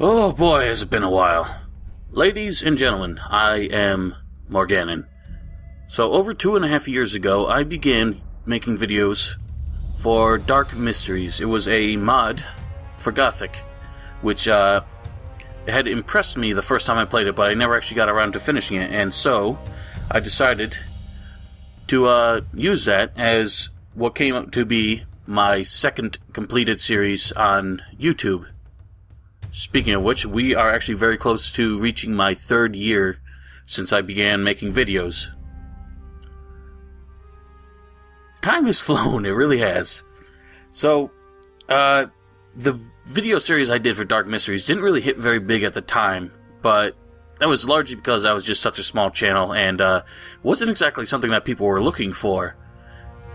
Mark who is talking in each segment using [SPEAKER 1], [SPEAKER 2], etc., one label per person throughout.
[SPEAKER 1] Oh boy, has it been a while. Ladies and gentlemen, I am Morgannin. So, over two and a half years ago, I began making videos for Dark Mysteries. It was a mod for Gothic, which uh, had impressed me the first time I played it, but I never actually got around to finishing it, and so I decided to uh, use that as what came up to be my second completed series on YouTube. Speaking of which, we are actually very close to reaching my third year since I began making videos. Time has flown, it really has. So, uh, the video series I did for Dark Mysteries didn't really hit very big at the time, but that was largely because I was just such a small channel and uh, wasn't exactly something that people were looking for.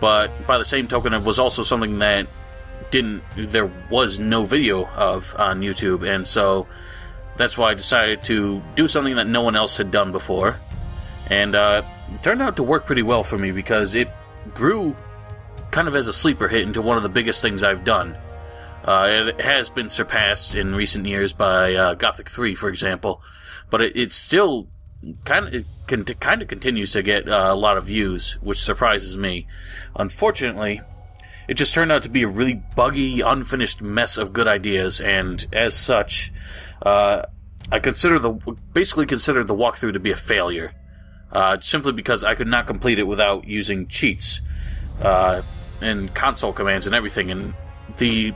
[SPEAKER 1] But by the same token, it was also something that didn't there was no video of on YouTube, and so that's why I decided to do something that no one else had done before, and uh, it turned out to work pretty well for me because it grew kind of as a sleeper hit into one of the biggest things I've done. Uh, it has been surpassed in recent years by uh, Gothic 3, for example, but it, still kind of can, kind of continues to get uh, a lot of views, which surprises me. Unfortunately, it just turned out to be a really buggy, unfinished mess of good ideas, and as such, uh, I consider the basically consider the walkthrough to be a failure, uh, simply because I could not complete it without using cheats uh, and console commands and everything, and the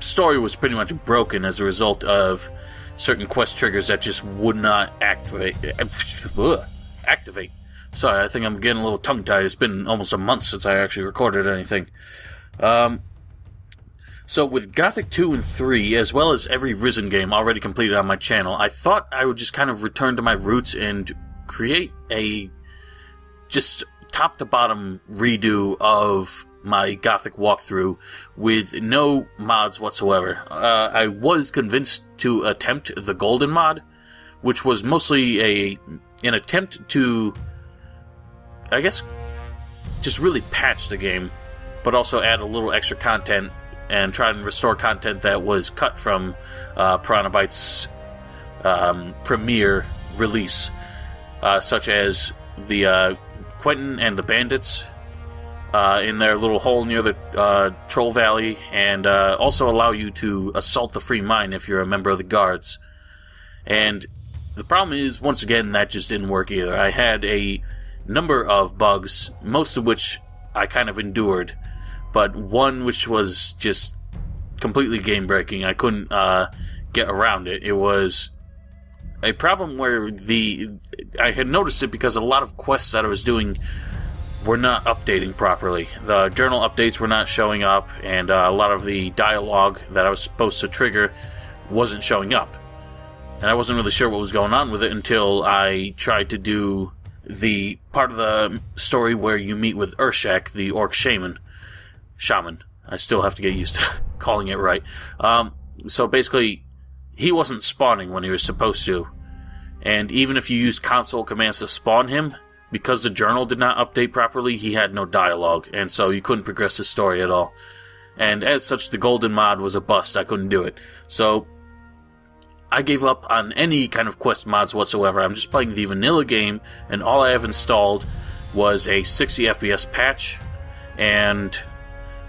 [SPEAKER 1] story was pretty much broken as a result of certain quest triggers that just would not activate. activate. Sorry, I think I'm getting a little tongue tied. It's been almost a month since I actually recorded anything. Um, so with Gothic 2 and 3, as well as every Risen game already completed on my channel, I thought I would just kind of return to my roots and create a just top to bottom redo of my Gothic walkthrough with no mods whatsoever. Uh, I was convinced to attempt the Golden mod, which was mostly a an attempt to, I guess, just really patch the game, but also add a little extra content and try and restore content that was cut from uh, Piranha Bytes' um, premiere release, uh, such as the uh, Quentin and the Bandits uh, in their little hole near the uh, Troll Valley, and uh, also allow you to assault the free mine if you're a member of the guards. And the problem is, once again, that just didn't work either. I had a number of bugs, most of which I kind of endured, but one which was just completely game breaking. I couldn't uh, get around it. It was a problem where the I had noticed it because a lot of quests that I was doing were not updating properly. The journal updates were not showing up, and uh, a lot of the dialogue that I was supposed to trigger wasn't showing up. And I wasn't really sure what was going on with it until I tried to do the part of the story where you meet with Urshak, the orc shaman. Shaman. I still have to get used to calling it right. Um, so basically, he wasn't spawning when he was supposed to. And even if you used console commands to spawn him, because the journal did not update properly, he had no dialogue, and so you couldn't progress the story at all. And as such, the golden mod was a bust. I couldn't do it. So I gave up on any kind of quest mods whatsoever. I'm just playing the vanilla game, and all I have installed was a 60 FPS patch and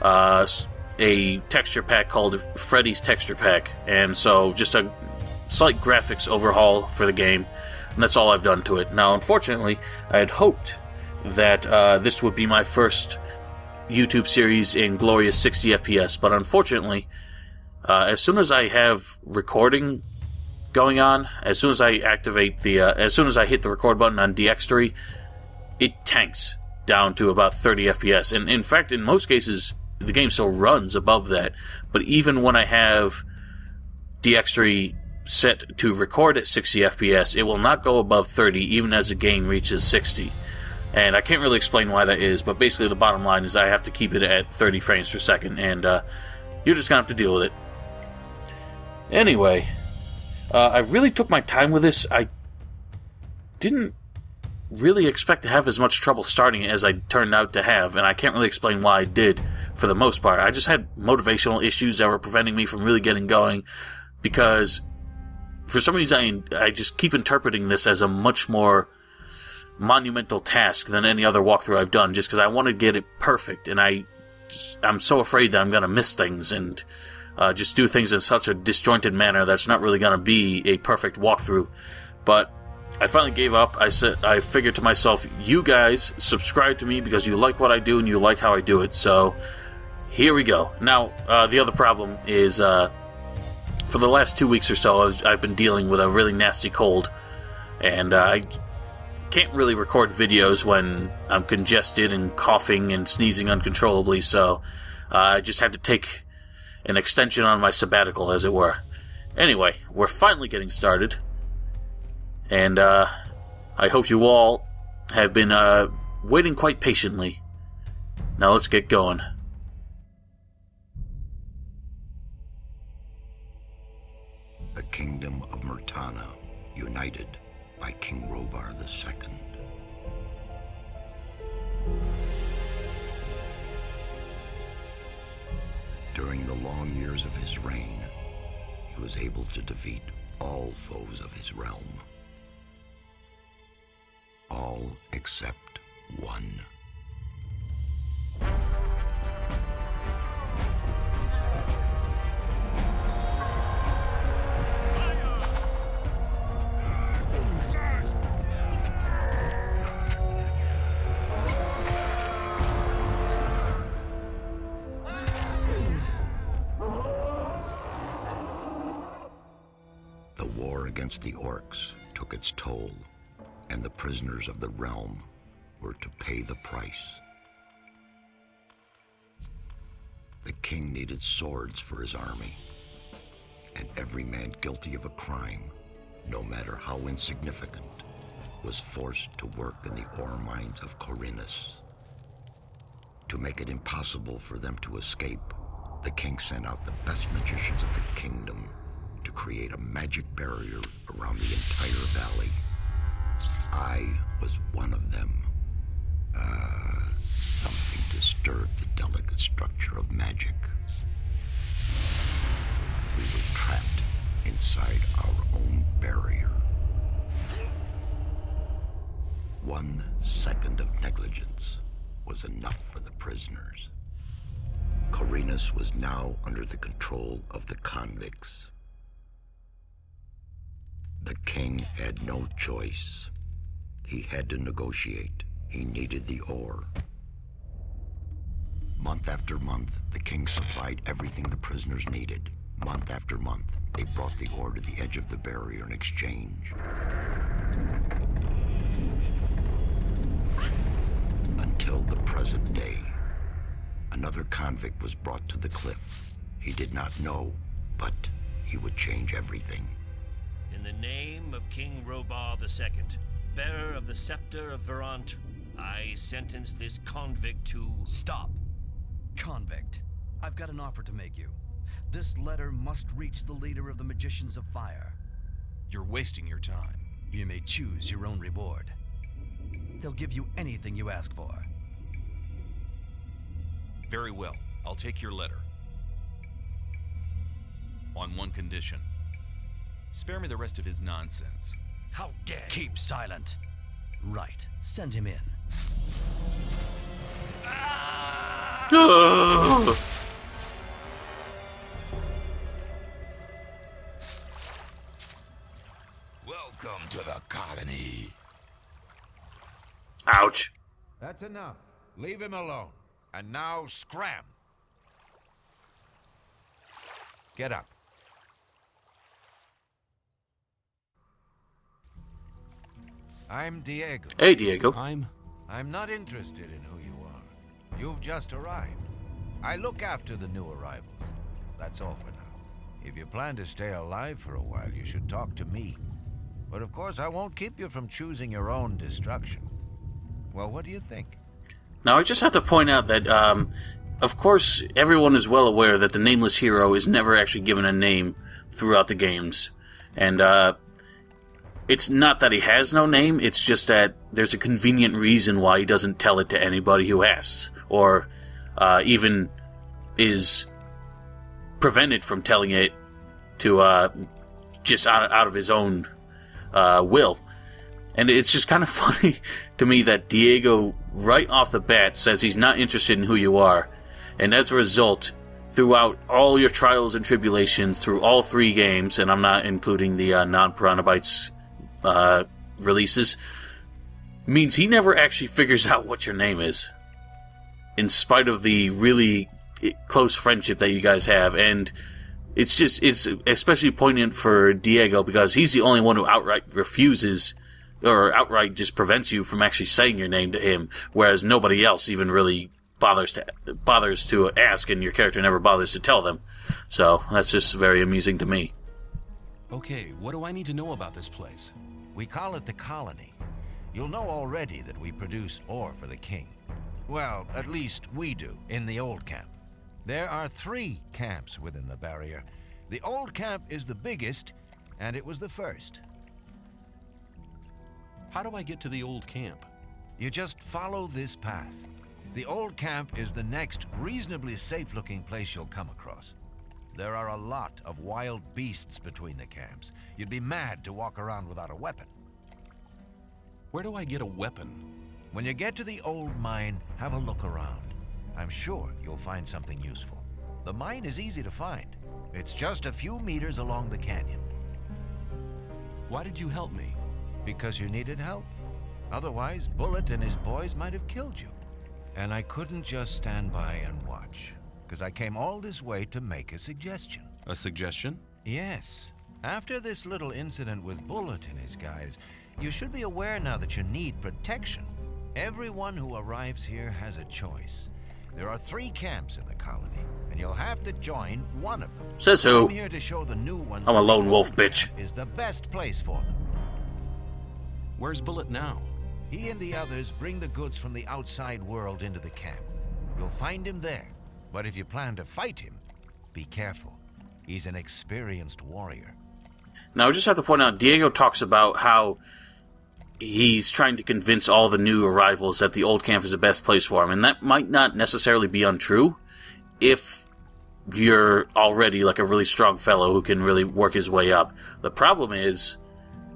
[SPEAKER 1] uh, a texture pack called Freddy's Texture Pack. And so just a slight graphics overhaul for the game and that's all I've done to it. Now, unfortunately, I had hoped that uh, this would be my first YouTube series in glorious 60 FPS, but unfortunately, uh, as soon as I have recording going on, as soon as I activate the, uh, as soon as I hit the record button on Dxtory, it tanks down to about 30 FPS. And in fact, in most cases, the game still runs above that. But even when I have Dxtory set to record at 60 FPS, it will not go above 30 even as the game reaches 60. And I can't really explain why that is, but basically the bottom line is I have to keep it at 30 frames per second, and uh, you're just gonna have to deal with it. Anyway, uh, I really took my time with this. I didn't really expect to have as much trouble starting it as I turned out to have, and I can't really explain why I did for the most part. I just had motivational issues that were preventing me from really getting going because for some reason, I, I just keep interpreting this as a much more monumental task than any other walkthrough I've done, just because I want to get it perfect, and I, I'm so afraid that I'm going to miss things and uh, just do things in such a disjointed manner that's not really going to be a perfect walkthrough. But I finally gave up. I said I figured to myself, you guys subscribe to me because you like what I do and you like how I do it. So here we go. Now uh, the other problem is uh, for the last two weeks or so, I've, been dealing with a really nasty cold, and uh, I can't really record videos when I'm congested and coughing and sneezing uncontrollably. So uh, I just had to take an extension on my sabbatical, as it were. Anyway, we're finally getting started. And uh, I hope you all have been uh, waiting quite patiently. Now let's get going.
[SPEAKER 2] The kingdom of Myrtana united by King Rhobar II. During the long years of his reign, he was able to defeat all foes of his realm all except one. War against the orcs took its toll and the prisoners of the realm were to pay the price. The king needed swords for his army, and every man guilty of a crime, no matter how insignificant, was forced to work in the ore mines of Khorinis. To make it impossible for them to escape, the king sent out the best magicians of the kingdom to create a magic barrier around the entire valley. I was one of them. Uh, something disturbed the delicate structure of magic. We were trapped inside our own barrier. One second of negligence was enough for the prisoners. Khorinis was now under the control of the convicts. The king had no choice. He had to negotiate. He needed the ore. Month after month, the king supplied everything the prisoners needed. Month after month, they brought the ore to the edge of the barrier in exchange. Until the present day. Another convict was brought to the cliff. He did not know, but he would change everything.
[SPEAKER 3] In the name of King Rhobar II, bearer of the scepter of Varant, I sentence this convict to...
[SPEAKER 4] Stop. Convict. I've got an offer to make you. This letter must reach the leader of the Magicians of Fire.
[SPEAKER 5] You're wasting your time.
[SPEAKER 4] You may choose your own reward. They'll give you anything you ask for.
[SPEAKER 5] Very well. I'll take your letter. On one condition. Spare me the rest of his nonsense.
[SPEAKER 3] How dare
[SPEAKER 4] Keep silent. Right. Send him in.
[SPEAKER 2] Welcome to the colony.
[SPEAKER 1] Ouch.
[SPEAKER 6] That's enough. Leave him alone. And now scram. Get up. I'm Diego.
[SPEAKER 1] Hey, Diego.
[SPEAKER 5] I'm...
[SPEAKER 6] I'm not interested in who you are. You've just arrived. I look after the new arrivals. That's all for now. If you plan to stay alive for a while, you should talk to me. But of course, I won't keep you from choosing your own destruction. Well, what do you think?
[SPEAKER 1] Now, I just have to point out that, um, of course, everyone is well aware that the nameless hero is never actually given a name throughout the games. And, uh, it's not that he has no name, it's just that there's a convenient reason why he doesn't tell it to anybody who asks, or uh, even is prevented from telling it to uh, just out of, out of his own uh, will. And it's just kind of funny to me that Diego, right off the bat, says he's not interested in who you are. And as a result, throughout all your trials and tribulations, through all three games, and I'm not including the uh, non Piranha Bytes uh, releases, means he never actually figures out what your name is. In spite of the really close friendship that you guys have. And it's just, it's especially poignant for Diego because he's the only one who outright refuses or outright just prevents you from actually saying your name to him, whereas nobody else even really bothers to bothers to ask, and your character never bothers to tell them. So that's just very amusing to me.
[SPEAKER 5] Okay, what do I need to know about this place?
[SPEAKER 6] We call it the Colony. You'll know already that we produce ore for the king. Well, at least we do, in the old camp. There are three camps within the barrier. The old camp is the biggest, and it was the first.
[SPEAKER 5] How do I get to the old camp?
[SPEAKER 6] You just follow this path. The old camp is the next reasonably safe-looking place you'll come across. There are a lot of wild beasts between the camps. You'd be mad to walk around without a weapon.
[SPEAKER 5] Where do I get a weapon?
[SPEAKER 6] When you get to the old mine, have a look around. I'm sure you'll find something useful. The mine is easy to find. It's just a few meters along the canyon.
[SPEAKER 5] Why did you help me?
[SPEAKER 6] Because you needed help. Otherwise, Bullit and his boys might have killed you. And I couldn't just stand by and watch, because I came all this way to make a suggestion.
[SPEAKER 5] A suggestion?
[SPEAKER 6] Yes. After this little incident with Bullit and his guys, you should be aware now that you need protection. Everyone who arrives here has a choice. There are three camps in the colony, and you'll have to join one of them.
[SPEAKER 1] Says who?
[SPEAKER 6] I'm here to show the new ones
[SPEAKER 1] I'm a lone wolf, bitch.
[SPEAKER 6] Is the best place for them.
[SPEAKER 5] Where's Bullit now?
[SPEAKER 6] He and the others bring the goods from the outside world into the camp. You'll find him there. But if you plan to fight him, be careful. He's an experienced warrior.
[SPEAKER 1] Now, I just have to point out, Diego talks about how he's trying to convince all the new arrivals that the old camp is the best place for him, and that might not necessarily be untrue if you're already like a really strong fellow who can really work his way up. The problem is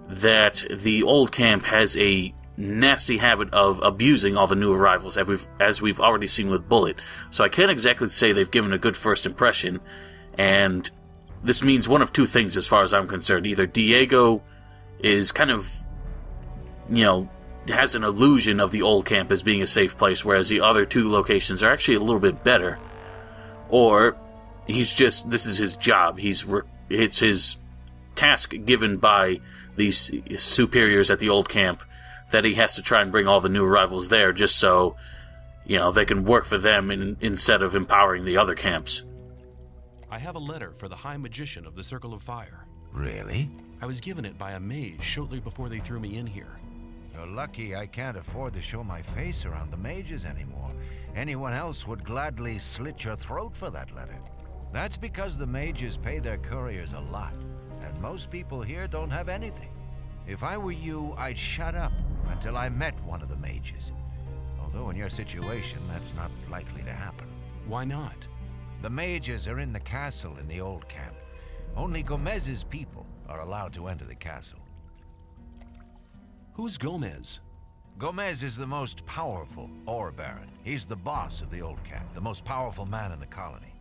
[SPEAKER 1] that the old camp has a nasty habit of abusing all the new arrivals, as we've, as we've already seen with Bullit. So I can't exactly say they've given a good first impression, and this means one of two things as far as I'm concerned. Either Diego is kind of, you know, has an illusion of the old camp as being a safe place, whereas the other two locations are actually a little bit better, or he's just this is his job. He's it's his task given by these superiors at the old camp that he has to try and bring all the new arrivals there just so you know they can work for them in, instead of empowering the other camps.
[SPEAKER 5] I have a letter for the High Magician of the Circle of Fire.
[SPEAKER 6] Really?
[SPEAKER 5] I was given it by a mage shortly before they threw me in here.
[SPEAKER 6] You're lucky I can't afford to show my face around the mages anymore. Anyone else would gladly slit your throat for that letter. That's because the mages pay their couriers a lot, and most people here don't have anything. If I were you, I'd shut up until I met one of the mages. Although in your situation, that's not likely to happen.
[SPEAKER 5] Why not?
[SPEAKER 6] The mages are in the castle in the old camp. Only Gomez's people are allowed to enter the castle.
[SPEAKER 5] Who's Gomez?
[SPEAKER 6] Gomez is the most powerful ore baron. He's the boss of the old camp, the most powerful man in the colony.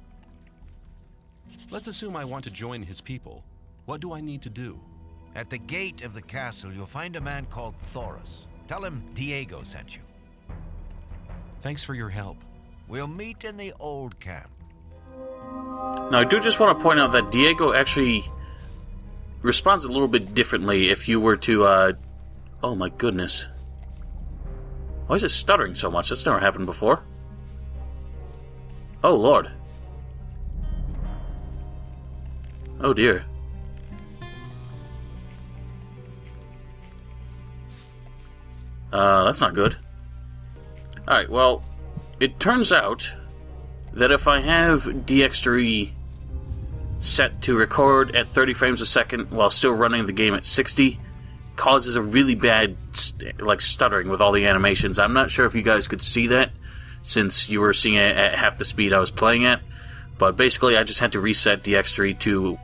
[SPEAKER 5] Let's assume I want to join his people. What do I need to do?
[SPEAKER 6] At the gate of the castle, you'll find a man called Thorus. Tell him Diego sent you.
[SPEAKER 5] Thanks for your help.
[SPEAKER 6] We'll meet in the old camp.
[SPEAKER 1] Now, I do just want to point out that Diego actually responds a little bit differently if you were to, uh. Oh my goodness. Why is it stuttering so much? That's never happened before. Oh lord. Oh dear. Uh, that's not good. Alright, well, it turns out that if I have Dxtory set to record at 30 frames a second while still running the game at 60, causes a really bad like stuttering with all the animations. I'm not sure if you guys could see that since you were seeing it at half the speed I was playing at, but basically I just had to reset Dxtory to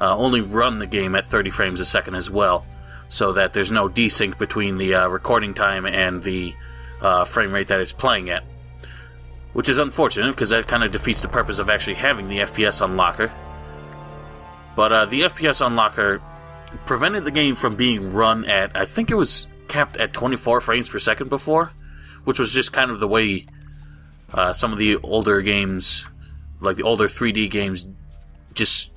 [SPEAKER 1] uh, only run the game at 30 frames a second as well, so that there's no desync between the uh, recording time and the uh, frame rate that it's playing at. Which is unfortunate because that kind of defeats the purpose of actually having the FPS unlocker. But uh, the FPS unlocker prevented the game from being run at, I think it was capped at 24 frames per second before, which was just kind of the way uh, some of the older games, like the older 3D games, just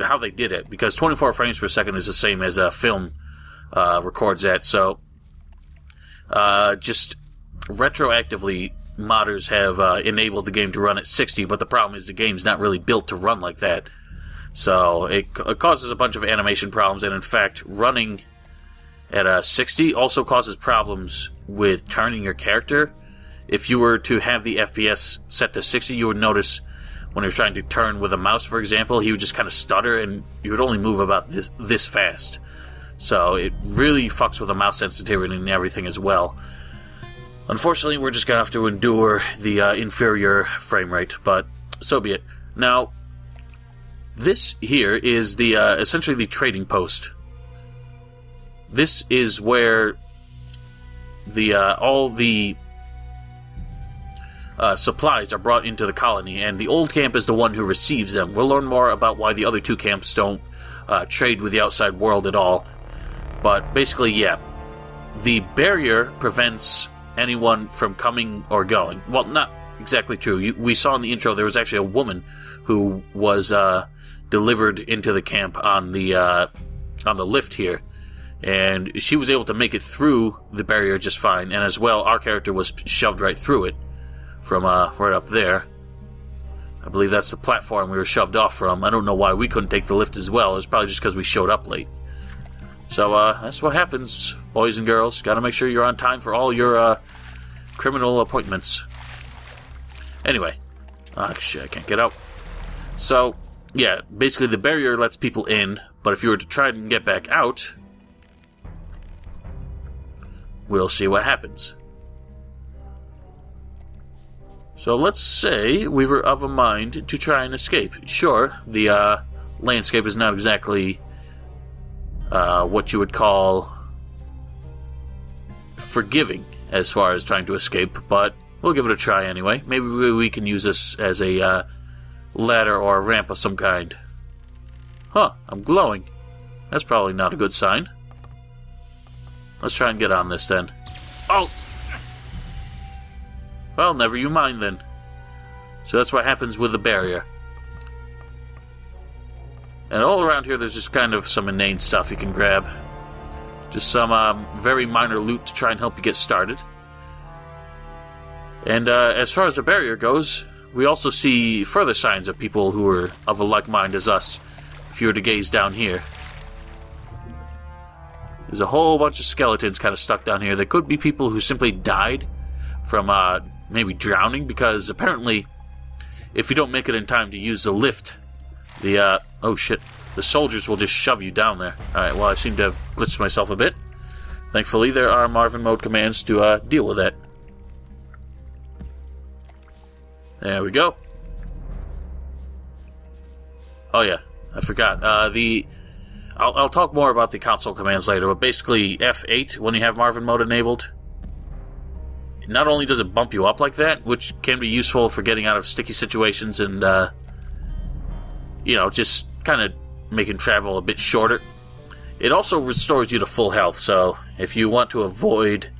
[SPEAKER 1] how they did it. Because 24 frames per second is the same as a film uh, records at. So, uh, just retroactively, modders have uh, enabled the game to run at 60, but the problem is the game's not really built to run like that. So it, it causes a bunch of animation problems, and in fact, running at a 60 also causes problems with turning your character. If you were to have the FPS set to 60, you would notice when you're trying to turn with a mouse, for example, he would just kind of stutter, and you would only move about this this fast. So it really fucks with the mouse sensitivity and everything as well. Unfortunately, we're just gonna have to endure the uh, inferior frame rate, but so be it. Now, this here is the uh, essentially the trading post. This is where the uh, all the uh, supplies are brought into the colony, and the old camp is the one who receives them. We'll learn more about why the other two camps don't uh, trade with the outside world at all. But basically, yeah, the barrier prevents anyone from coming or going. Well, not exactly true. You, we saw in the intro there was actually a woman who was uh, delivered into the camp on the uh, on the lift here, and she was able to make it through the barrier just fine. And as well, our character was shoved right through it from uh, right up there. I believe that's the platform we were shoved off from. I don't know why we couldn't take the lift as well. It's probably just because we showed up late. So uh, that's what happens, boys and girls. Got to make sure you're on time for all your uh, criminal appointments. Anyway, ah shit, I can't get out. So yeah, basically the barrier lets people in, but if you were to try and get back out, we'll see what happens. So let's say we were of a mind to try and escape. Sure, the uh, landscape is not exactly uh, what you would call forgiving as far as trying to escape, but we'll give it a try anyway. Maybe we can use this as a uh, ladder or a ramp of some kind. Huh, I'm glowing. That's probably not a good sign. Let's try and get on this then. Oh! Well, never you mind then. So that's what happens with the barrier. And all around here, there's just kind of some inane stuff you can grab. Just some um, very minor loot to try and help you get started. And uh, as far as the barrier goes, we also see further signs of people who are of a like mind as us, if you were to gaze down here. There's a whole bunch of skeletons kind of stuck down here. There could be people who simply died from uh, maybe drowning, because apparently, if you don't make it in time to use the lift, the, uh, oh shit, the soldiers will just shove you down there. Alright, well, I seem to have glitched myself a bit. Thankfully, there are Marvin mode commands to uh, deal with that. There we go. Oh yeah, I forgot. Uh, the I'll, I'll talk more about the console commands later, but basically F8 when you have Marvin mode enabled. Not only does it bump you up like that, which can be useful for getting out of sticky situations and uh, you know just kind of making travel a bit shorter. It also restores you to full health. So if you want to avoid,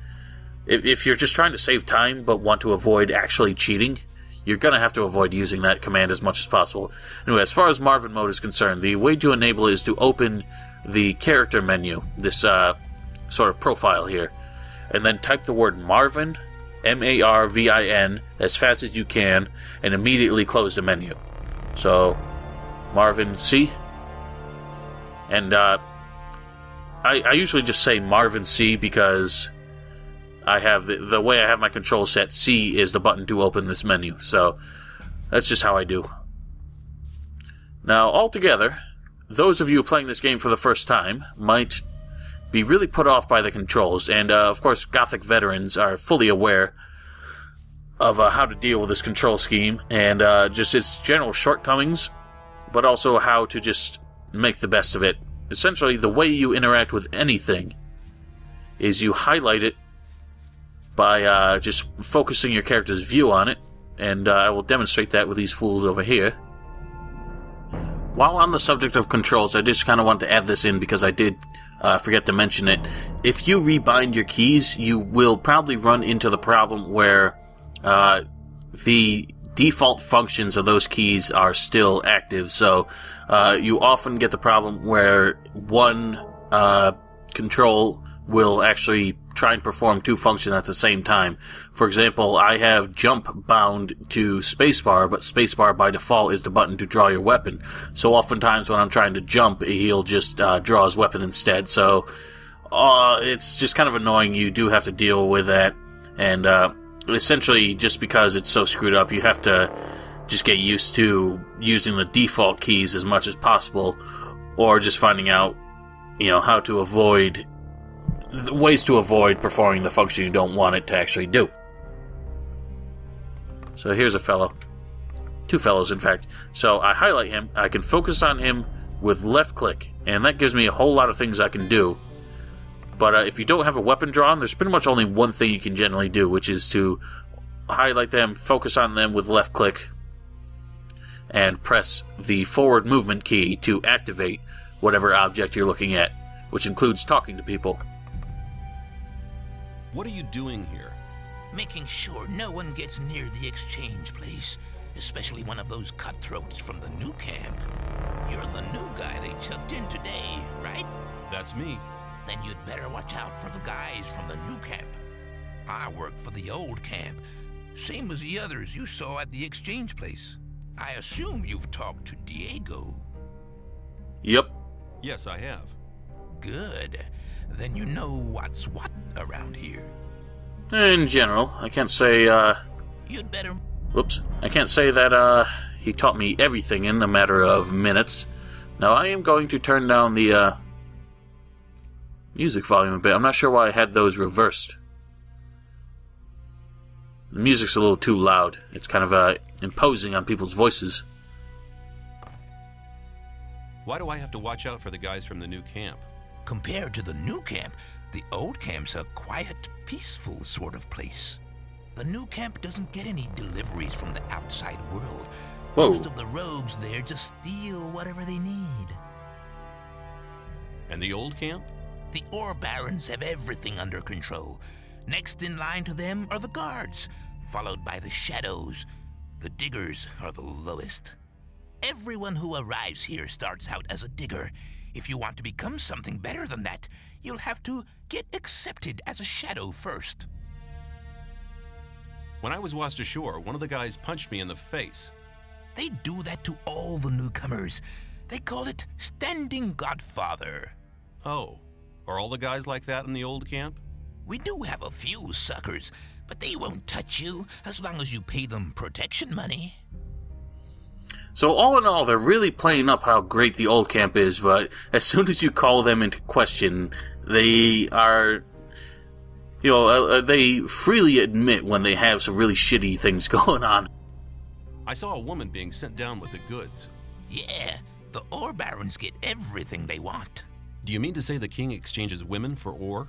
[SPEAKER 1] if, if you're just trying to save time but want to avoid actually cheating, you're going to have to avoid using that command as much as possible. Anyway, as far as Marvin mode is concerned, the way to enable it is to open the character menu, this uh, sort of profile here, and then type the word Marvin, M A R V I N, as fast as you can, and immediately close the menu. So, Marvin C. And uh, I, I usually just say Marvin C because I have the, the way I have my control set. C is the button to open this menu, so that's just how I do. Now, altogether, those of you playing this game for the first time might be really put off by the controls, and uh, of course, Gothic veterans are fully aware of uh, how to deal with this control scheme and uh, just its general shortcomings, but also how to just make the best of it. Essentially, the way you interact with anything is you highlight it by uh, just focusing your character's view on it, and uh, I will demonstrate that with these fools over here. While on the subject of controls, I just kind of want to add this in because I did uh, forget to mention it. If you rebind your keys, you will probably run into the problem where uh, the default functions of those keys are still active. So uh, you often get the problem where one uh, control will actually try and perform two functions at the same time. For example, I have jump bound to spacebar, but spacebar by default is the button to draw your weapon. So oftentimes when I'm trying to jump, he'll just uh, draw his weapon instead. So uh, it's just kind of annoying. You do have to deal with that, and uh, essentially just because it's so screwed up, you have to just get used to using the default keys as much as possible, or just finding out, you know, how to avoid ways to avoid performing the function you don't want it to actually do. So here's a fellow. Two fellows, in fact. So I highlight him. I can focus on him with left click, and that gives me a whole lot of things I can do. But uh, if you don't have a weapon drawn, there's pretty much only one thing you can generally do, which is to highlight them, focus on them with left click, and press the forward movement key to activate whatever object you're looking at, which includes talking to people.
[SPEAKER 5] What are you doing here?
[SPEAKER 7] Making sure no one gets near the exchange place, especially one of those cutthroats from the new camp. You're the new guy they chucked in today, right?
[SPEAKER 5] That's me.
[SPEAKER 7] Then you'd better watch out for the guys from the new camp. I work for the old camp, same as the others you saw at the exchange place. I assume you've talked to Diego.
[SPEAKER 1] Yep.
[SPEAKER 5] Yes, I have.
[SPEAKER 7] Good. Then you know what's what around here.
[SPEAKER 1] In general, I can't say, uh.
[SPEAKER 7] You'd better.
[SPEAKER 1] Whoops. I can't say that, uh. He taught me everything in a matter of minutes. Now, I am going to turn down the, uh. Music volume a bit. I'm not sure why I had those reversed. The music's a little too loud. It's kind of, uh, imposing on people's voices.
[SPEAKER 5] Why do I have to watch out for the guys from the new camp?
[SPEAKER 7] Compared to the new camp, the old camp's a quiet, peaceful sort of place. The new camp doesn't get any deliveries from the outside world.
[SPEAKER 1] Whoa.
[SPEAKER 7] Most of the rogues there just steal whatever they need.
[SPEAKER 5] And the old camp?
[SPEAKER 7] The ore barons have everything under control. Next in line to them are the guards, followed by the shadows. The diggers are the lowest. Everyone who arrives here starts out as a digger. If you want to become something better than that, you'll have to get accepted as a shadow first.
[SPEAKER 5] When I was washed ashore, one of the guys punched me in the face.
[SPEAKER 7] They do that to all the newcomers. They call it standing godfather.
[SPEAKER 5] Oh. Are all the guys like that in the old camp?
[SPEAKER 7] We do have a few suckers, but they won't touch you as long as you pay them protection money.
[SPEAKER 1] So all in all, they're really playing up how great the old camp is, but as soon as you call them into question, they are, you know, uh, uh, they freely admit when they have some really shitty things going on.
[SPEAKER 5] I saw a woman being sent down with the goods.
[SPEAKER 7] Yeah, the ore barons get everything they want.
[SPEAKER 5] Do you mean to say the king exchanges women for ore?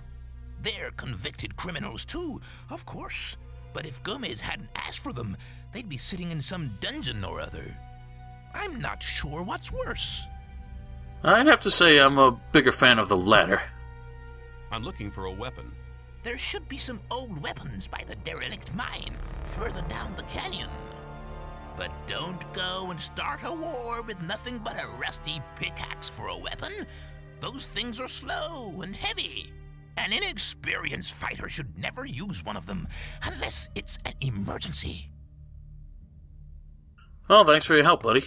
[SPEAKER 7] They're convicted criminals too, of course. But if Gomez hadn't asked for them, they'd be sitting in some dungeon or other. I'm not sure what's worse.
[SPEAKER 1] I'd have to say I'm a bigger fan of the latter.
[SPEAKER 5] I'm looking for a weapon.
[SPEAKER 7] There should be some old weapons by the derelict mine further down the canyon. But don't go and start a war with nothing but a rusty pickaxe for a weapon. Those things are slow and heavy. An inexperienced fighter should never use one of them unless it's an emergency.
[SPEAKER 1] Well, thanks for your help, buddy.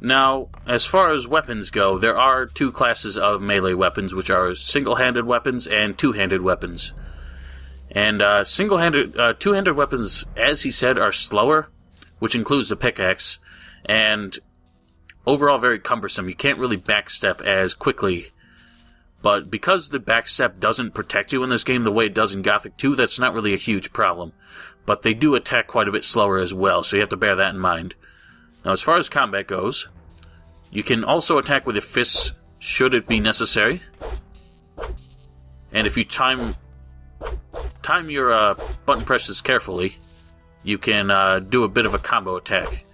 [SPEAKER 1] Now, as far as weapons go, there are two classes of melee weapons, which are single-handed weapons and two-handed weapons. And uh, single-handed, uh, two-handed weapons, as he said, are slower, which includes the pickaxe, and overall very cumbersome. You can't really backstep as quickly. But because the backstep doesn't protect you in this game the way it does in Gothic 2, that's not really a huge problem. But they do attack quite a bit slower as well, so you have to bear that in mind. Now, as far as combat goes, You can also attack with your fists should it be necessary. And if you time time your uh, button presses carefully, you can uh, do a bit of a combo attack.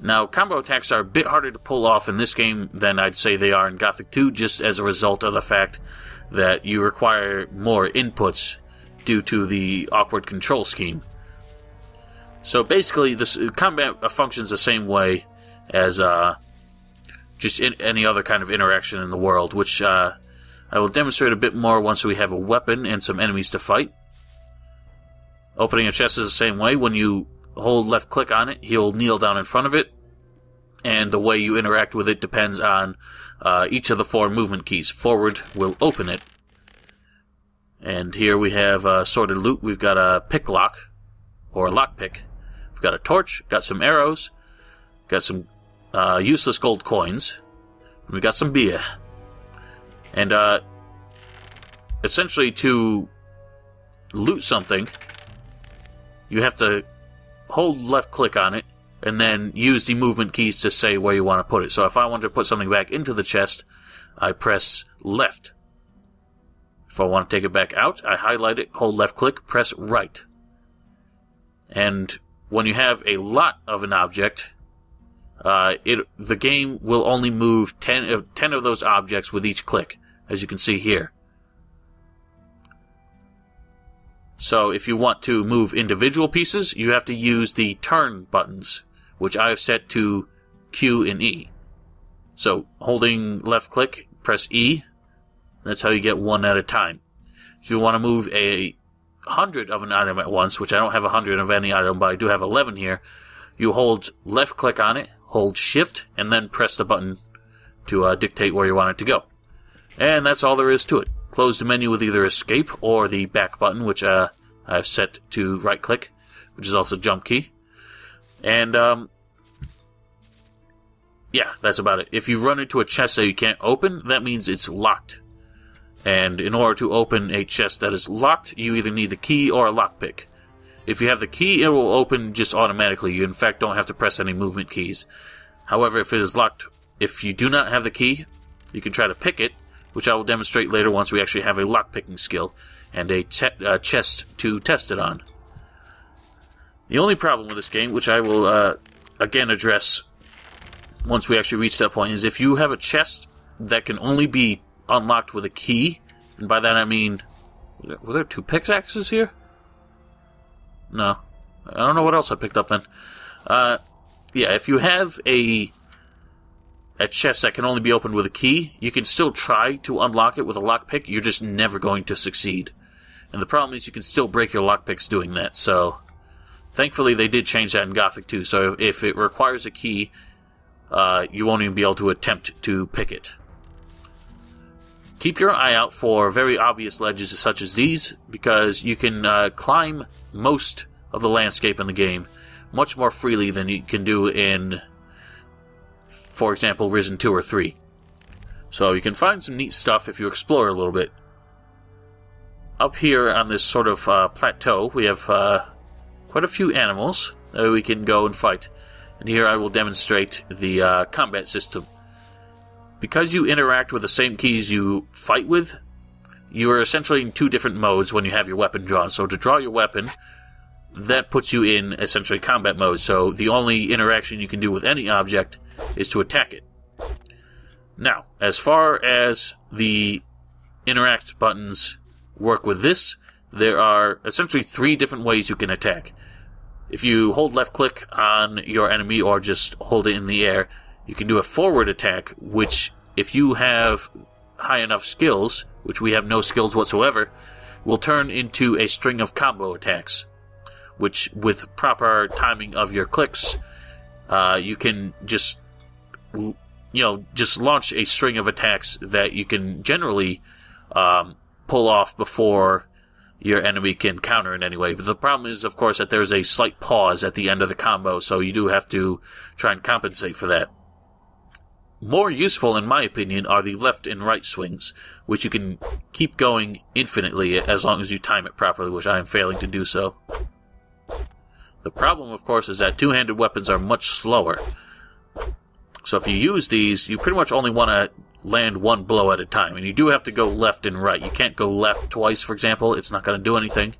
[SPEAKER 1] Now, combo attacks are a bit harder to pull off in this game than I'd say they are in Gothic 2, just as a result of the fact that you require more inputs due to the awkward control scheme. So basically, this combat functions the same way as uh, just in, any other kind of interaction in the world, which uh, I will demonstrate a bit more once we have a weapon and some enemies to fight. Opening a chest is the same way. When you hold left click on it, he'll kneel down in front of it, and the way you interact with it depends on uh, each of the four movement keys. Forward will open it. And here we have uh, sorted loot. We've got a pick lock, or a lock pick. We've got a torch, got some arrows, got some uh, useless gold coins. and We got some beer. And, uh, essentially to loot something, you have to hold left click on it and then use the movement keys to say where you want to put it. So if I want to put something back into the chest, I press left. If I want to take it back out, I highlight it, hold left click, press right. And when you have a lot of an object, uh, it the game will only move 10 of, 10 of those objects with each click, as you can see here. So if you want to move individual pieces, you have to use the turn buttons, which I have set to Q and E. So holding left click, press E. That's how you get one at a time. If you want to move a hundred of an item at once, which I don't have a hundred of any item, but I do have eleven here, you hold left click on it, hold shift, and then press the button to uh, dictate where you want it to go. And that's all there is to it. Close the menu with either escape or the back button, which uh, I've set to right click, which is also jump key. And um, yeah, that's about it. If you run into a chest that you can't open, that means it's locked. And in order to open a chest that is locked, you either need the key or a lockpick. If you have the key, it will open just automatically. You, in fact, don't have to press any movement keys. However, if it is locked, if you do not have the key, you can try to pick it, which I will demonstrate later once we actually have a lockpicking skill and a uh, chest to test it on. The only problem with this game, which I will uh, again address once we actually reach that point, is if you have a chest that can only be unlocked with a key, and by that I mean, were there two pickaxes here? No. I don't know what else I picked up then. Uh, yeah, if you have a a chest that can only be opened with a key, you can still try to unlock it with a lockpick. You're just never going to succeed. And the problem is you can still break your lockpicks doing that. So, thankfully they did change that in Gothic 2. So if it requires a key, uh, you won't even be able to attempt to pick it. Keep your eye out for very obvious ledges such as these, because you can uh, climb most of the landscape in the game much more freely than you can do in, for example, Risen 2 or 3. So you can find some neat stuff if you explore a little bit. Up here on this sort of uh, plateau, we have uh, quite a few animals that we can go and fight. And here I will demonstrate the uh, combat system because you interact with the same keys you fight with, you are essentially in two different modes when you have your weapon drawn. So to draw your weapon, that puts you in essentially combat mode. So the only interaction you can do with any object is to attack it. Now, as far as the interact buttons work with this, there are essentially three different ways you can attack. If you hold left click on your enemy or just hold it in the air, you can do a forward attack, which, if you have high enough skills, which we have no skills whatsoever, will turn into a string of combo attacks. Which, with proper timing of your clicks, uh, you can just, you know, just launch a string of attacks that you can generally um, pull off before your enemy can counter in any way. But the problem is, of course, that there's a slight pause at the end of the combo, so you do have to try and compensate for that. More useful, in my opinion, are the left and right swings, which you can keep going infinitely as long as you time it properly, which I am failing to do so. The problem, of course, is that two handed weapons are much slower. So if you use these, you pretty much only want to land one blow at a time, and you do have to go left and right. You can't go left twice, for example. It's not going to do anything.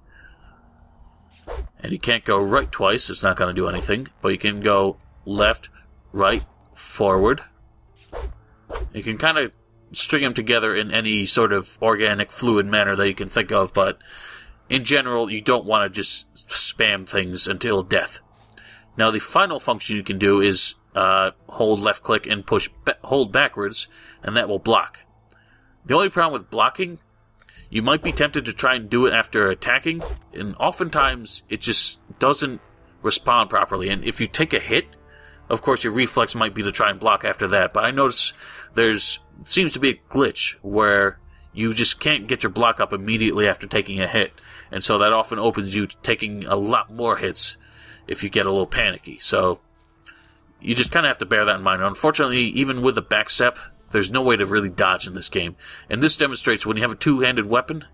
[SPEAKER 1] And you can't go right twice. It's not going to do anything. But you can go left, right, forward. You can kind of string them together in any sort of organic fluid manner that you can think of, but in general, you don't want to just spam things until death. Now, the final function you can do is uh, hold left click and push ba- hold backwards, and that will block. The only problem with blocking, you might be tempted to try and do it after attacking, and oftentimes it just doesn't respond properly. And if you take a hit, of course, your reflex might be to try and block after that. But I notice there's seems to be a glitch where you just can't get your block up immediately after taking a hit, and so that often opens you to taking a lot more hits if you get a little panicky. So you just kind of have to bear that in mind. Unfortunately, even with a back step, there's no way to really dodge in this game, and this demonstrates when you have a two-handed weapon,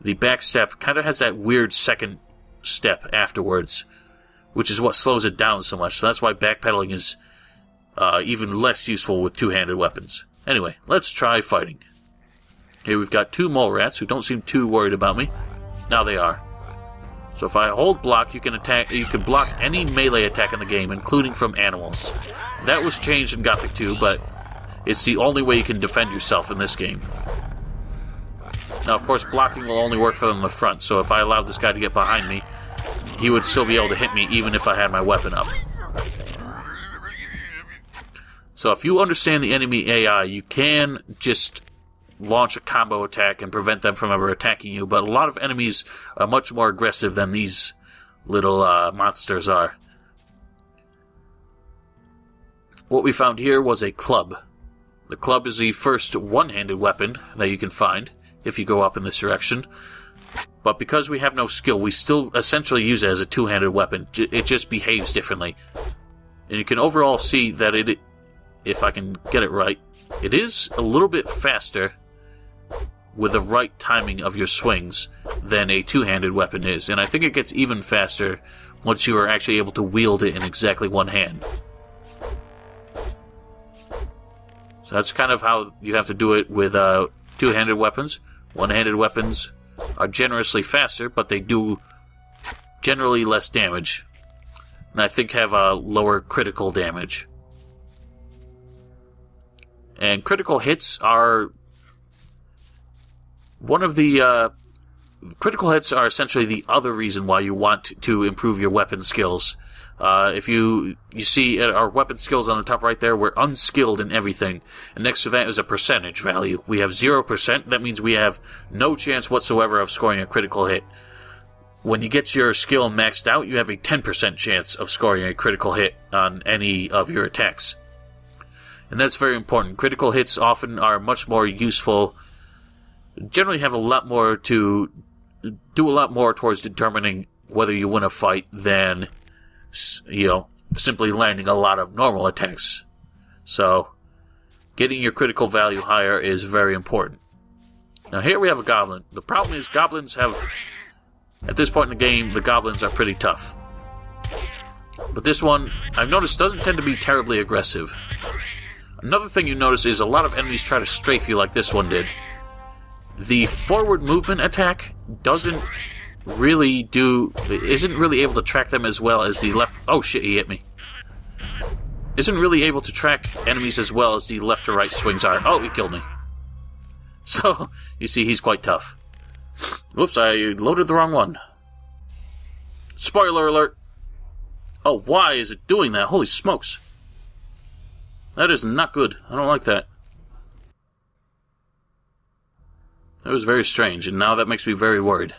[SPEAKER 1] the back step kind of has that weird second step afterwards, which is what slows it down so much. So that's why backpedaling is uh, even less useful with two-handed weapons. Anyway, let's try fighting. Here we've got two mole rats who don't seem too worried about me. Now they are. So if I hold block, you can attack. You can block any melee attack in the game, including from animals. That was changed in Gothic 2, but it's the only way you can defend yourself in this game. Now, of course, blocking will only work for them in the front. So if I allow this guy to get behind me, he would still be able to hit me, even if I had my weapon up. So if you understand the enemy AI, you can just launch a combo attack and prevent them from ever attacking you. But a lot of enemies are much more aggressive than these little uh, monsters are. What we found here was a club. The club is the first one-handed weapon that you can find if you go up in this direction. But because we have no skill, we still essentially use it as a two-handed weapon. It just behaves differently. And you can overall see that it, if I can get it right, it is a little bit faster with the right timing of your swings than a two-handed weapon is. And I think it gets even faster once you are actually able to wield it in exactly one hand. So that's kind of how you have to do it with uh, two-handed weapons. One-handed weapons are generously faster, but they do generally less damage. And I think have a lower critical damage. And critical hits are one of the uh, critical hits are essentially the other reason why you want to improve your weapon skills. Uh, if you you see our weapon skills on the top right there, we're unskilled in everything, and next to that is a percentage value. We have zero percent. That means we have no chance whatsoever of scoring a critical hit. When you get your skill maxed out, you have a 10% chance of scoring a critical hit on any of your attacks. And that's very important. Critical hits often are much more useful generally have a lot more to do a lot more towards determining whether you win a fight than you know simply landing a lot of normal attacks. So getting your critical value higher is very important. Now here we have a goblin. The problem is goblins have at this point in the game the goblins are pretty tough. But this one I've noticed doesn't tend to be terribly aggressive. Another thing you notice is a lot of enemies try to strafe you like this one did the forward movement attack doesn't really do isn't really able to track them as well as the left oh shit he hit me. Isn't really able to track enemies as well as the left to right swings are. Oh he killed me. So you see he's quite tough. Whoops i loaded the wrong one. Spoiler alert. Oh why is it doing that? Holy smokes. That is not good. I don't like that. That was very strange, and now that makes me very worried.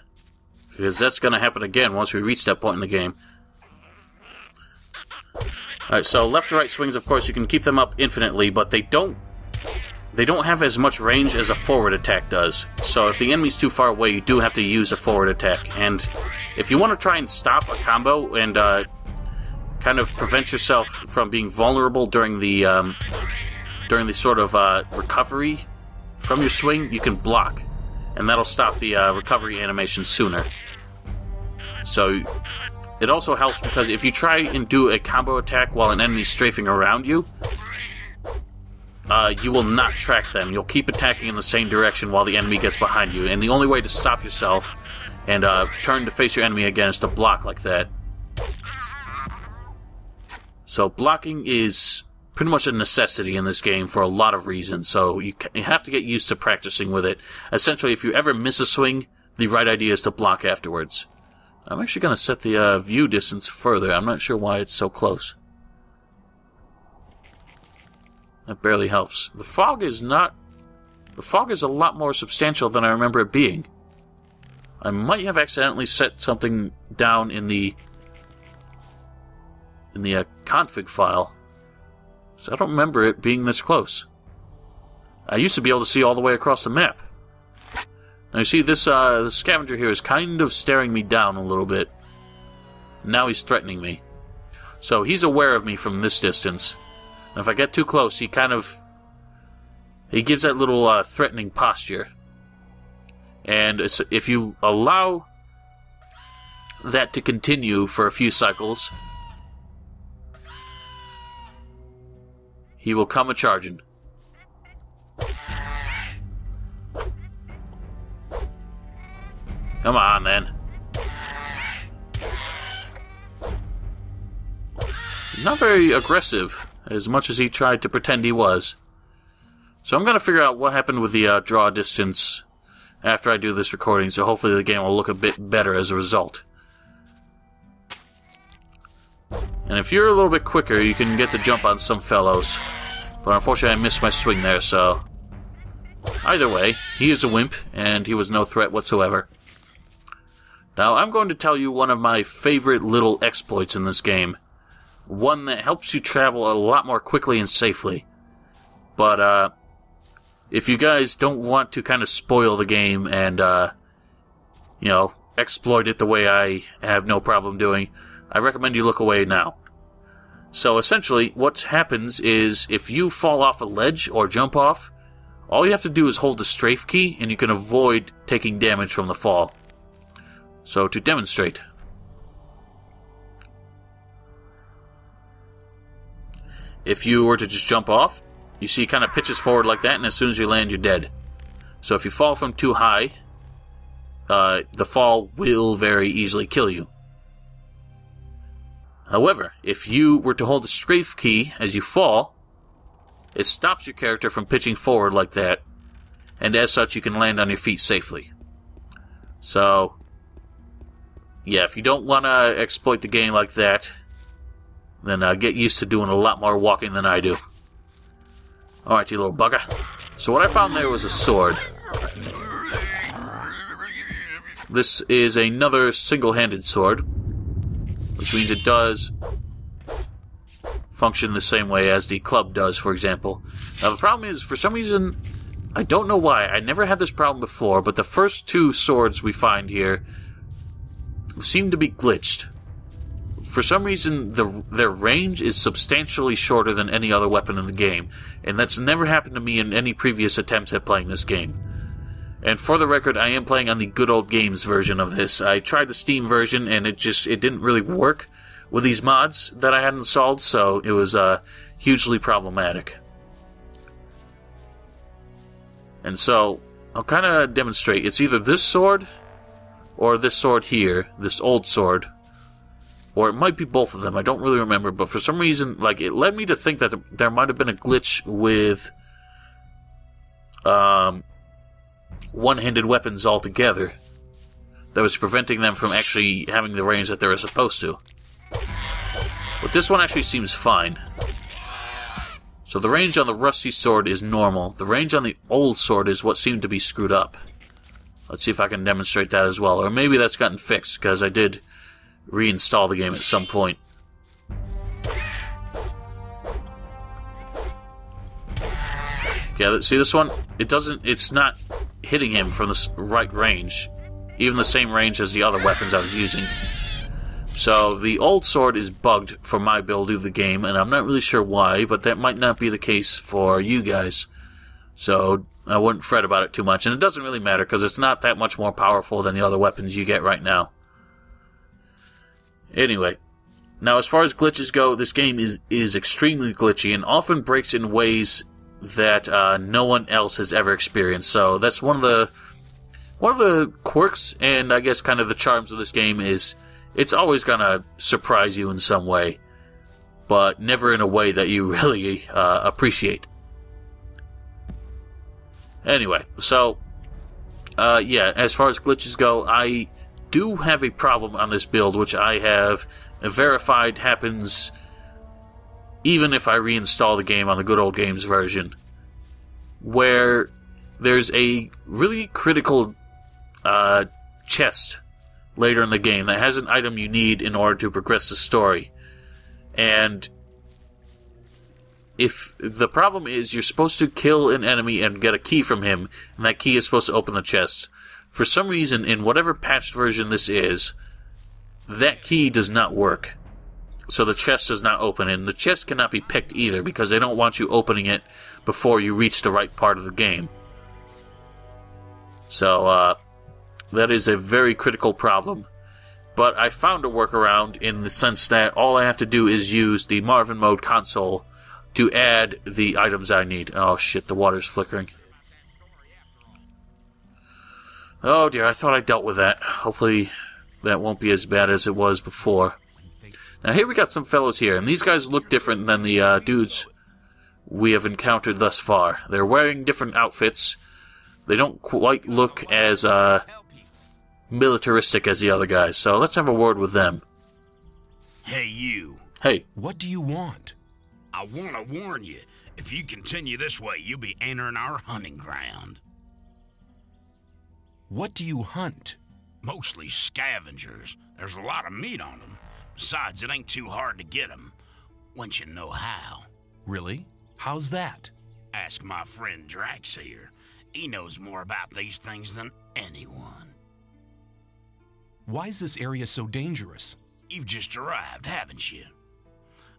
[SPEAKER 1] Because that's going to happen again once we reach that point in the game. Alright, so left to right swings, of course, you can keep them up infinitely, but they don't they don't have as much range as a forward attack does. So if the enemy's too far away, you do have to use a forward attack. And if you want to try and stop a combo and uh, kind of prevent yourself from being vulnerable during the um, during the sort of uh, recovery from your swing, you can block and that'll stop the uh, recovery animation sooner. So it also helps because if you try and do a combo attack while an enemy's strafing around you, uh, you will not track them. You'll keep attacking in the same direction while the enemy gets behind you. And the only way to stop yourself and uh, turn to face your enemy again is to block like that. So blocking is pretty much a necessity in this game for a lot of reasons. So you, you have to get used to practicing with it. Essentially, if you ever miss a swing, the right idea is to block afterwards. I'm actually going to set the uh, view distance further. I'm not sure why it's so close. That barely helps. The fog is not... The fog is a lot more substantial than I remember it being. I might have accidentally set something down in the... in the uh, config file. So I don't remember it being this close. I used to be able to see all the way across the map. Now you see this uh, scavenger here is kind of staring me down a little bit. Now he's threatening me. So he's aware of me from this distance. And if I get too close, he kind of he gives that little uh, threatening posture. And if you allow that to continue for a few cycles, he will come a Come on, then. Not very aggressive, as much as he tried to pretend he was. So I'm going to figure out what happened with the uh, draw distance after I do this recording, so hopefully the game will look a bit better as a result. And if you're a little bit quicker, you can get the jump on some fellows. But unfortunately I missed my swing there, so... Either way, he is a wimp, and he was no threat whatsoever. Now, I'm going to tell you one of my favorite little exploits in this game. One that helps you travel a lot more quickly and safely. But, uh, if you guys don't want to kind of spoil the game and, uh, you know, exploit it the way I have no problem doing, I recommend you look away now. So essentially, what happens is if you fall off a ledge or jump off, all you have to do is hold the strafe key and you can avoid taking damage from the fall. So to demonstrate, if you were to just jump off, you see it kind of pitches forward like that, and as soon as you land, you're dead. So if you fall from too high, uh, the fall will very easily kill you. However, if you were to hold the strafe key as you fall, it stops your character from pitching forward like that, and as such, you can land on your feet safely. So, yeah, if you don't want to exploit the game like that, then uh, get used to doing a lot more walking than I do. Alright, you little bugger. So what I found there was a sword. This is another single-handed sword, which means it does function the same way as the club does, for example. Now the problem is, for some reason, I don't know why, I never had this problem before, but the first two swords we find here seem to be glitched. For some reason, the, their range is substantially shorter than any other weapon in the game, and that's never happened to me in any previous attempts at playing this game. And for the record, I am playing on the good old games version of this. I tried the Steam version, and it just it didn't really work with these mods that I had installed, so it was uh, hugely problematic. And so, I'll kind of demonstrate. It's either this sword or this sword here, this old sword, or it might be both of them. I don't really remember, but for some reason, like it led me to think that there might have been a glitch with um, one-handed weapons altogether that was preventing them from actually having the range that they were supposed to. But this one actually seems fine. So the range on the rusty sword is normal. The range on the old sword is what seemed to be screwed up. Let's see if I can demonstrate that as well. Or maybe that's gotten fixed, because I did reinstall the game at some point. Yeah, see this one? It doesn't, it's not hitting him from the right range. Even the same range as the other weapons I was using. So the old sword is bugged for my build of the game, and I'm not really sure why, but that might not be the case for you guys. So I wouldn't fret about it too much. And it doesn't really matter because it's not that much more powerful than the other weapons you get right now. Anyway, now as far as glitches go, this game is, is extremely glitchy and often breaks in ways that uh, no one else has ever experienced. So that's one of the one of the quirks and I guess kind of the charms of this game is it's always gonna surprise you in some way, but never in a way that you really uh, appreciate. Anyway, so uh, yeah, as far as glitches go, I do have a problem on this build, which I have verified happens even if I reinstall the game on the good old games version, where there's a really critical uh, chest later in the game that has an item you need in order to progress the story. And if the problem is you're supposed to kill an enemy and get a key from him, and that key is supposed to open the chest. For some reason, in whatever patched version this is, that key does not work. So the chest does not open, and the chest cannot be picked either because they don't want you opening it before you reach the right part of the game. So, uh, that is a very critical problem. But I found a workaround in the sense that all I have to do is use the Marvin Mode console to add the items I need. Oh shit, the water's flickering. Oh dear, I thought I dealt with that. Hopefully that won't be as bad as it was before. Now here we got some fellows here, and these guys look different than the uh, dudes we have encountered thus far. They're wearing different outfits. They don't quite look as uh, militaristic as the other guys, so let's have a word with them.
[SPEAKER 8] Hey, you.
[SPEAKER 1] Hey,
[SPEAKER 5] What do you want?
[SPEAKER 8] I want to warn you. If you continue this way, you'll be entering our hunting ground.
[SPEAKER 5] What do you hunt?
[SPEAKER 8] Mostly scavengers. There's a lot of meat on them. Besides, it ain't too hard to get them. Once you know how.
[SPEAKER 5] Really? How's that?
[SPEAKER 8] Ask my friend Drax here. He knows more about these things than anyone.
[SPEAKER 5] Why is this area so dangerous?
[SPEAKER 8] You've just arrived, haven't you?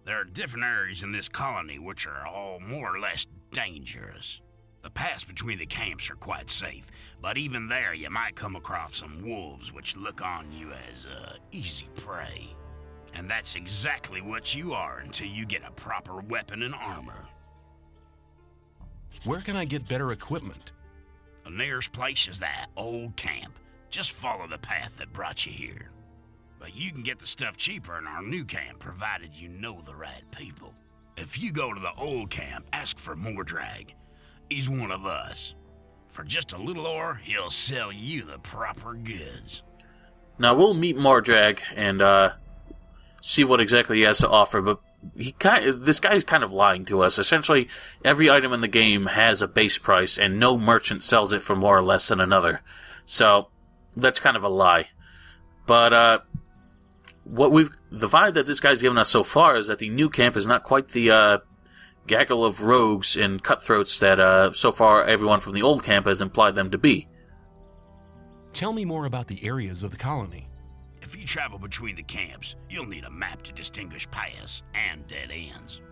[SPEAKER 8] There are different areas in this colony which are all more or less dangerous. The paths between the camps are quite safe, but even there you might come across some wolves which look on you as uh, easy prey. And that's exactly what you are until you get a proper weapon and armor.
[SPEAKER 5] Where can I get better equipment?
[SPEAKER 8] The nearest place is that old camp. Just follow the path that brought you here. But you can get the stuff cheaper in our new camp, provided you know the right people. If you go to the old camp, ask for Mordrag. He's one of us. For just a little ore, he'll sell you the proper goods.
[SPEAKER 1] now we'll meet Mordrag and uh, see what exactly he has to offer. But he kind this guy is kind of lying to us. Essentially, every item in the game has a base price, and no merchant sells it for more or less than another. So that's kind of a lie. But uh, what we've the vibe that this guy's given us so far is that the new camp is not quite the uh, gaggle of rogues and cutthroats that uh, so far everyone from the old camp has implied them to be.
[SPEAKER 5] Tell me more about the areas of the colony.
[SPEAKER 8] If you travel between the camps, you'll need a map to distinguish paths and dead ends.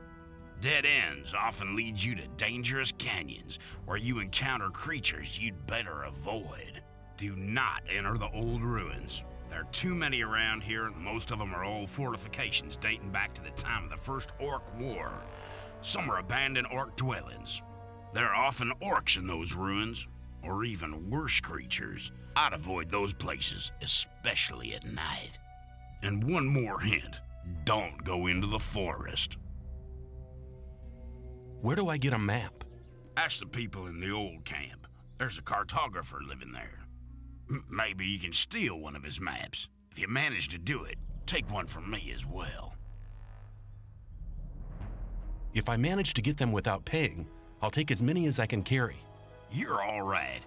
[SPEAKER 8] Dead ends often lead you to dangerous canyons where you encounter creatures you'd better avoid. Do not enter the old ruins. There are too many around here, and most of them are old fortifications dating back to the time of the First Orc War. Some are abandoned orc dwellings. There are often orcs in those ruins, or even worse creatures. I'd avoid those places, especially at night. And one more hint don't go into the forest.
[SPEAKER 5] Where do I get a map?
[SPEAKER 8] Ask the people in the old camp. There's a cartographer living there. M- Maybe you can steal one of his maps. If you manage to do it, take one from me as well.
[SPEAKER 5] If I manage to get them without paying, I'll take as many as I can carry.
[SPEAKER 8] You're all right.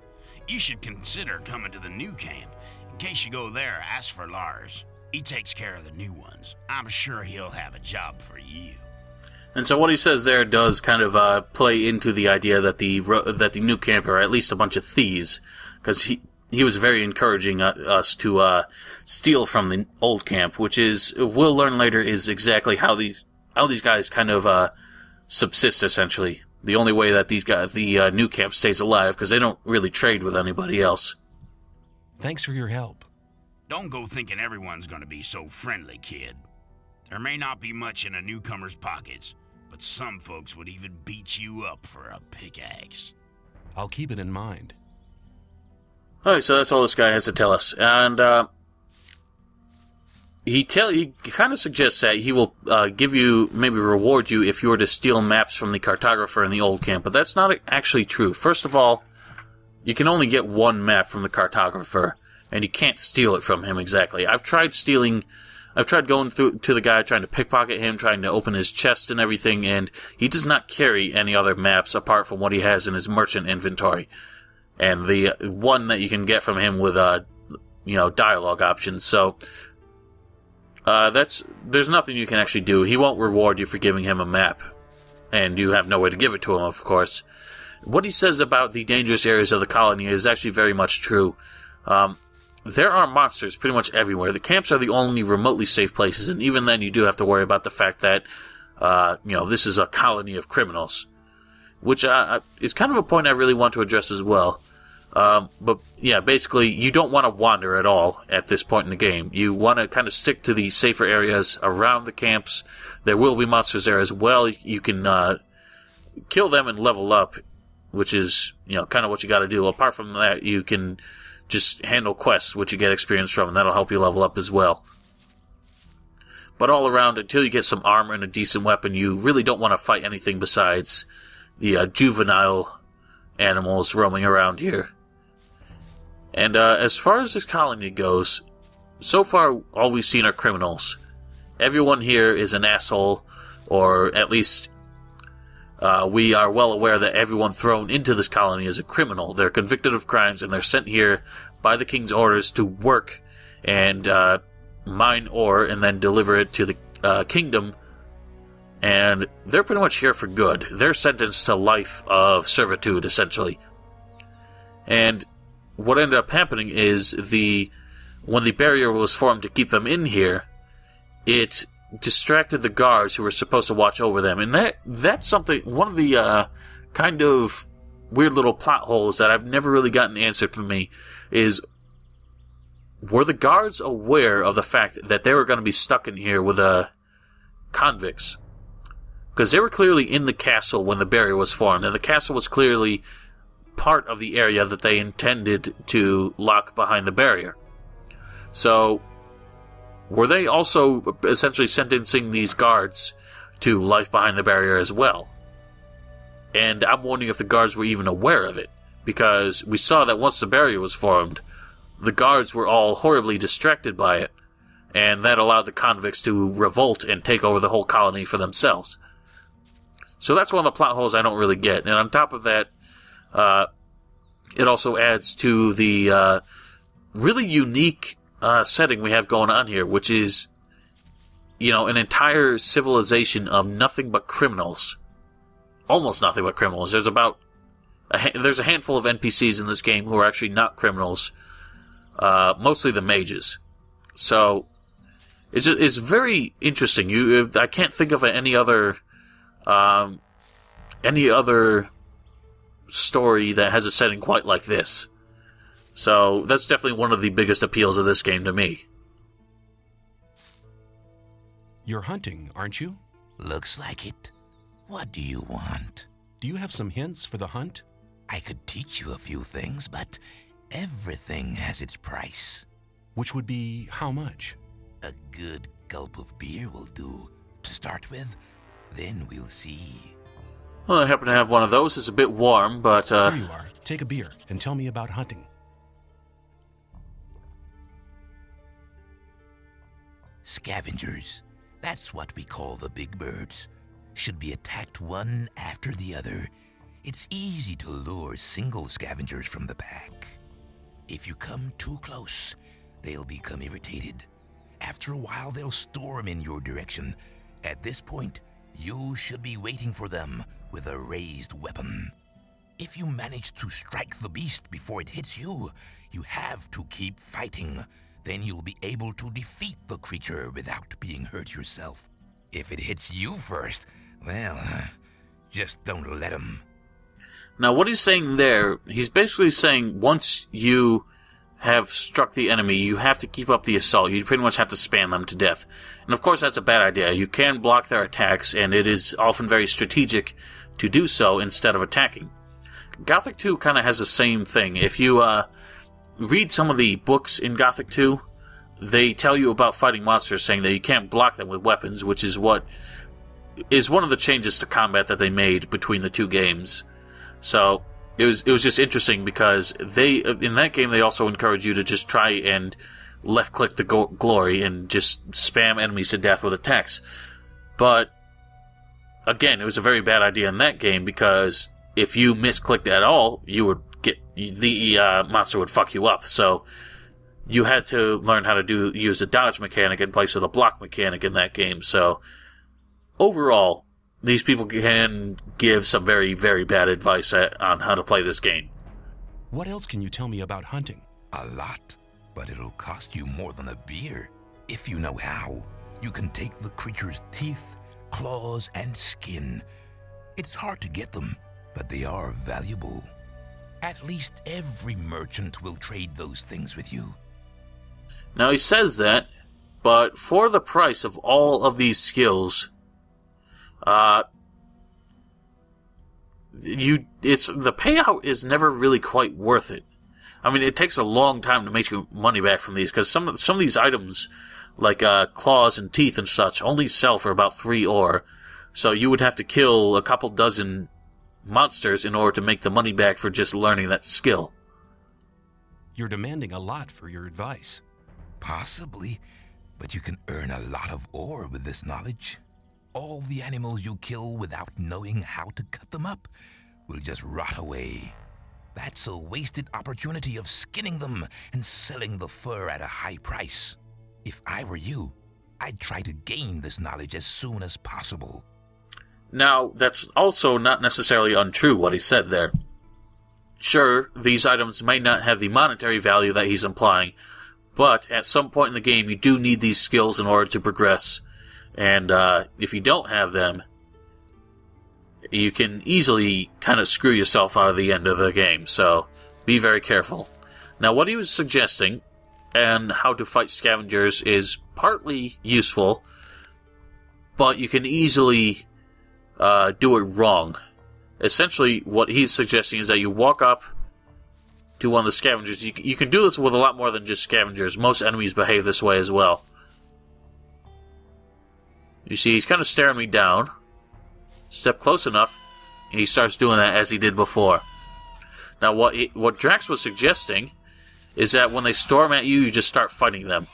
[SPEAKER 8] You should consider coming to the new camp. In case you go there, ask for Lars. He takes care of the new ones. I'm sure he'll have a job for you.
[SPEAKER 1] And so what he says there does kind of uh, play into the idea that the that the new camp are at least a bunch of thieves, because he he was very encouraging uh, us to uh, steal from the old camp, which is we'll learn later is exactly how these how these guys kind of uh, subsist essentially. The only way that these guys the uh, new camp stays alive because they don't really trade with anybody else.
[SPEAKER 5] Thanks for your help.
[SPEAKER 8] Don't go thinking everyone's gonna be so friendly, kid. There may not be much in a newcomer's pockets, but some folks would even beat you up for a pickaxe.
[SPEAKER 5] I'll keep it in mind.
[SPEAKER 1] Alright, so that's all this guy has to tell us. And, uh, he tell he kind of suggests that he will uh, give you maybe reward you if you were to steal maps from the cartographer in the old camp, but that's not actually true. First of all, you can only get one map from the cartographer, and you can't steal it from him exactly. I've tried stealing. I've tried going through to the guy, trying to pickpocket him, trying to open his chest and everything, and he does not carry any other maps apart from what he has in his merchant inventory. And the one that you can get from him with, uh, you know, dialogue options. So, uh, that's there's nothing you can actually do. He won't reward you for giving him a map, and you have no way to give it to him, of course. What he says about the dangerous areas of the colony is actually very much true. Um, there are monsters pretty much everywhere. The camps are the only remotely safe places, and even then, you do have to worry about the fact that uh, you know this is a colony of criminals, which uh, is kind of a point I really want to address as well. Um, but yeah, basically, you don't want to wander at all at this point in the game. You want to kind of stick to the safer areas around the camps. There will be monsters there as well. You can uh, kill them and level up, which is you know kind of what you got to do. Apart from that, you can just handle quests, which you get experience from, and that'll help you level up as well. But all around, until you get some armor and a decent weapon, you really don't want to fight anything besides the uh, juvenile animals roaming around here. And uh, as far as this colony goes, so far all we've seen are criminals. Everyone here is an asshole, or at least uh, we are well aware that everyone thrown into this colony is a criminal. They're convicted of crimes and they're sent here by the king's orders to work and uh, mine ore and then deliver it to the uh, kingdom. And they're pretty much here for good. They're sentenced to life of servitude, essentially. And what ended up happening is the when the barrier was formed to keep them in here, it distracted the guards who were supposed to watch over them, and that that's something one of the uh, kind of weird little plot holes that I've never really gotten answered for me is were the guards aware of the fact that they were going to be stuck in here with uh, convicts? Because they were clearly in the castle when the barrier was formed, and the castle was clearly part of the area that they intended to lock behind the barrier. So, were they also essentially sentencing these guards to life behind the barrier as well? And I'm wondering if the guards were even aware of it, because we saw that once the barrier was formed, the guards were all horribly distracted by it, and that allowed the convicts to revolt and take over the whole colony for themselves. So that's one of the plot holes I don't really get. And on top of that, uh, it also adds to the uh, really unique uh, setting we have going on here, which is, you know, an entire civilization of nothing but criminals. Almost nothing but criminals. There's about a ha- there's a handful of NPCs in this game who are actually not criminals, uh, mostly the mages. So it's just, it's very interesting. You I can't think of any other um, any other story that has a setting quite like this. So that's definitely one of the biggest appeals of this game to me.
[SPEAKER 5] You're hunting, aren't you?
[SPEAKER 7] Looks like it. What do you want?
[SPEAKER 5] Do you have some hints for the hunt?
[SPEAKER 7] I could teach you a few things, but everything has its price.
[SPEAKER 5] Which would be how much?
[SPEAKER 7] A good gulp of beer will do to start with. Then we'll see.
[SPEAKER 1] Well, I happen to have one of those. It's a bit warm, but uh,
[SPEAKER 5] Here you are. Take a beer and tell me about hunting.
[SPEAKER 7] Scavengers. That's what we call the big birds. Should be attacked one after the other. It's easy to lure single scavengers from the pack. If you come too close, they'll become irritated. After a while, they'll storm in your direction. At this point, you should be waiting for them with a raised weapon. If you manage to strike the beast before it hits you, you have to keep fighting. Then you'll be able to defeat the creature without being hurt yourself. If it hits you first, well, uh, just don't let him.
[SPEAKER 1] Now, what he's saying there, he's basically saying once you have struck the enemy, you have to keep up the assault. You pretty much have to spam them to death. And of course, that's a bad idea. You can block their attacks, and it is often very strategic to do so instead of attacking. Gothic 2 kind of has the same thing. If you uh, read some of the books in Gothic 2, they tell you about fighting monsters, saying that you can't block them with weapons, which is what is one of the changes to combat that they made between the two games. So it was it was just interesting because they in that game they also encourage you to just try and left click the glory and just spam enemies to death with attacks. But again, it was a very bad idea in that game because if you misclicked at all, you would get the uh, monster would fuck you up. So you had to learn how to do use a dodge mechanic in place of the block mechanic in that game. So overall, these people can give some very, very bad advice on how to play this game.
[SPEAKER 5] What else can you tell me about hunting?
[SPEAKER 7] A lot, but it'll cost you more than a beer. If you know how, you can take the creature's teeth, claws, and skin. It's hard to get them, but they are valuable. At least every merchant will trade those things with you.
[SPEAKER 1] Now he says that, but for the price of all of these skills, uh, you it's the payout is never really quite worth it. I mean, it takes a long time to make your money back from these because some some of these items, like uh, claws and teeth and such, only sell for about three ore. So you would have to kill a couple dozen monsters in order to make the money back for just learning that skill.
[SPEAKER 5] You're demanding a lot for your advice.
[SPEAKER 7] Possibly, but you can earn a lot of ore with this knowledge. All the animals you kill without knowing how to cut them up will just rot away. That's a wasted opportunity of skinning them and selling the fur at a high price. If I were you, I'd try to gain this knowledge as soon as possible.
[SPEAKER 1] Now, that's also not necessarily untrue what he said there. Sure, these items may not have the monetary value that he's implying, but at some point in the game, you do need these skills in order to progress. And uh, if you don't have them, you can easily kind of screw yourself out of the end of the game. So be very careful. Now, what he was suggesting and how to fight scavengers is partly useful, but you can easily uh, do it wrong. Essentially, what he's suggesting is that you walk up to one of the scavengers. You, you can do this with a lot more than just scavengers. Most enemies behave this way as well. You see, he's kind of staring me down. Step close enough, and he starts doing that as he did before. Now, what he, what Drax was suggesting is that when they storm at you, you just start fighting them.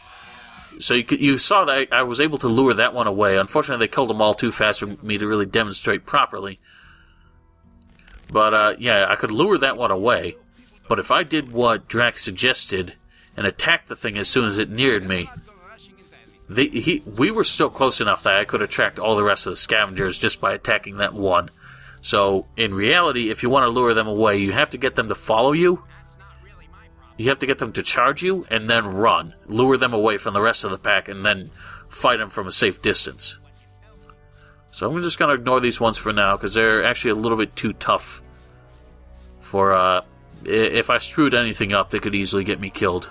[SPEAKER 1] So you you saw that I, I was able to lure that one away. Unfortunately, they killed them all too fast for me to really demonstrate properly. But uh, yeah, I could lure that one away. But if I did what Drax suggested and attacked the thing as soon as it neared me, they, he, we were still close enough that I could attract all the rest of the scavengers just by attacking that one. So, in reality, if you want to lure them away, you have to get them to follow you. You have to get them to charge you and then run. Lure them away from the rest of the pack and then fight them from a safe distance. So I'm just going to ignore these ones for now because they're actually a little bit too tough for, uh, if I screwed anything up, they could easily get me killed.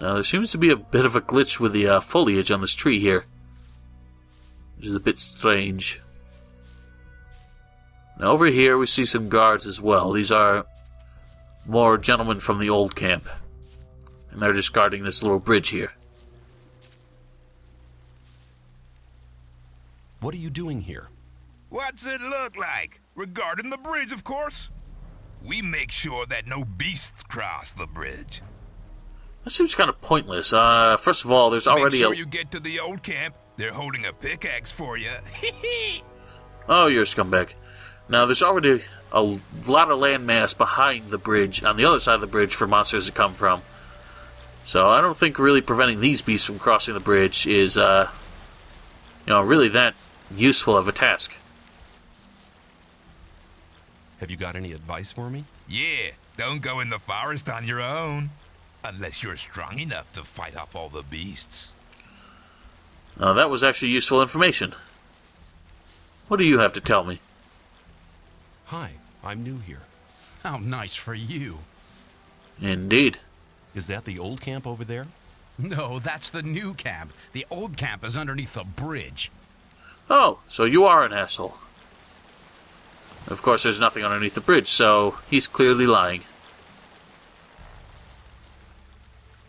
[SPEAKER 1] Now, there seems to be a bit of a glitch with the uh, foliage on this tree here, which is a bit strange. Now, over here, we see some guards as well. These are more gentlemen from the old camp, and they're just guarding this little bridge here.
[SPEAKER 5] What are you doing here?
[SPEAKER 7] What's it look like? Regarding the bridge, of course. We make sure that no beasts cross the bridge.
[SPEAKER 1] That seems kind of pointless. Uh, first of all, there's already
[SPEAKER 7] Make sure
[SPEAKER 1] a.
[SPEAKER 7] you get to the old camp. They're holding a pickaxe for you.
[SPEAKER 1] Oh, you're a scumbag. Now, there's already a lot of landmass behind the bridge, on the other side of the bridge, for monsters to come from. So I don't think really preventing these beasts from crossing the bridge is, uh, you know, really that useful of a task.
[SPEAKER 5] Have you got any advice for me?
[SPEAKER 7] yeah, don't go in the forest on your own. Unless you're strong enough to fight off all the beasts.
[SPEAKER 1] Now, that was actually useful information. What do you have to tell me?
[SPEAKER 5] Hi, I'm new here.
[SPEAKER 8] How nice for you.
[SPEAKER 1] Indeed.
[SPEAKER 9] Is that the old camp over there?
[SPEAKER 10] No, that's the new camp. The old camp is underneath the bridge.
[SPEAKER 1] Oh, so you are an asshole. Of course, there's nothing underneath the bridge, so he's clearly lying.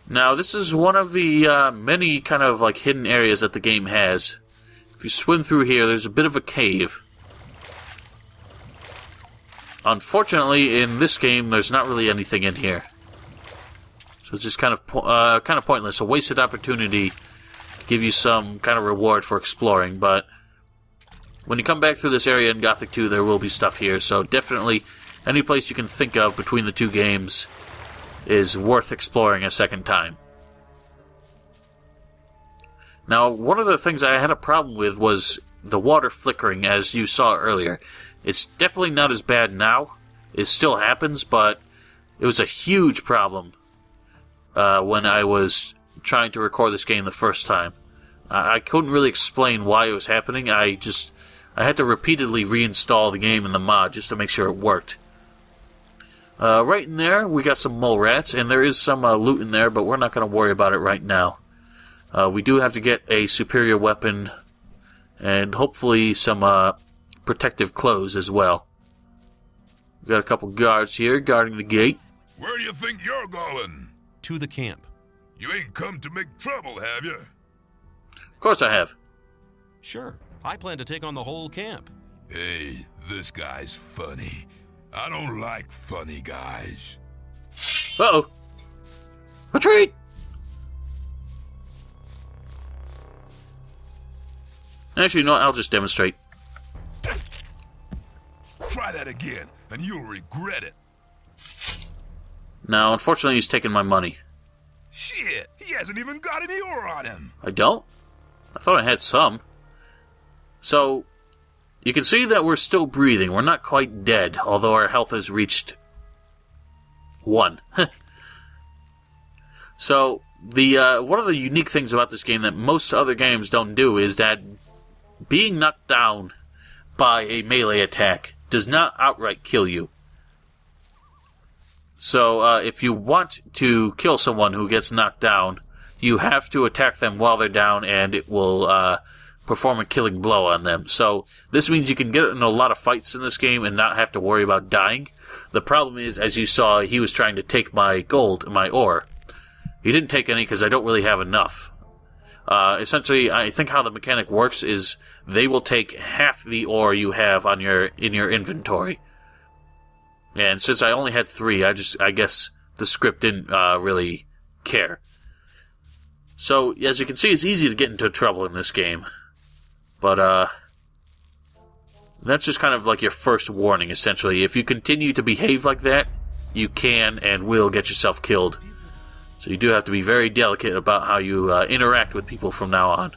[SPEAKER 1] Now, this is one of the uh, many kind of like hidden areas that the game has. If you swim through here, there's a bit of a cave. Unfortunately, in this game, there's not really anything in here. So it's just kind of uh, kind of pointless, a wasted opportunity to give you some kind of reward for exploring. But when you come back through this area in Gothic 2, there will be stuff here. So definitely, any place you can think of between the two games is worth exploring a second time. Now, one of the things I had a problem with was the water flickering, as you saw earlier. It's definitely not as bad now. It still happens, but it was a huge problem uh, when I was trying to record this game the first time. I-, I couldn't really explain why it was happening. I just I had to repeatedly reinstall the game in the mod just to make sure it worked. Uh, right in there, we got some mole rats, and there is some uh, loot in there, but we're not going to worry about it right now. Uh, we do have to get a superior weapon, and hopefully some uh, protective clothes as well. We got a couple guards here guarding the gate.
[SPEAKER 11] Where do you think you're going?
[SPEAKER 9] To the camp.
[SPEAKER 11] You ain't come to make trouble, have you?
[SPEAKER 1] Of course I have.
[SPEAKER 9] Sure. I plan to take on the whole camp.
[SPEAKER 11] Hey, this guy's funny. I don't like funny guys.
[SPEAKER 1] Uh oh. Retreat! Actually, you know what? I'll just demonstrate.
[SPEAKER 11] Try that again, and you'll regret it.
[SPEAKER 1] Now, unfortunately, he's taking my money.
[SPEAKER 11] Shit, he hasn't even got any ore on him.
[SPEAKER 1] I don't? I thought I had some. So, you can see that we're still breathing. We're not quite dead, although our health has reached one. so, the uh, one of the unique things about this game that most other games don't do is that being knocked down by a melee attack does not outright kill you. So, uh, if you want to kill someone who gets knocked down, you have to attack them while they're down, and it will uh, perform a killing blow on them. So, this means you can get in a lot of fights in this game and not have to worry about dying. The problem is, as you saw, he was trying to take my gold, my ore. He didn't take any because I don't really have enough. Uh, essentially, I think how the mechanic works is they will take half the ore you have on your in your inventory. And since I only had three, I just I guess the script didn't uh, really care. So as you can see, it's easy to get into trouble in this game, but uh, that's just kind of like your first warning. Essentially, if you continue to behave like that, you can and will get yourself killed. So you do have to be very delicate about how you uh, interact with people from now on.